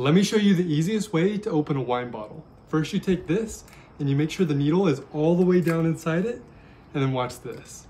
Let me show you the easiest way to open a wine bottle. First you take this and you make sure the needle is all the way down inside it and then watch this.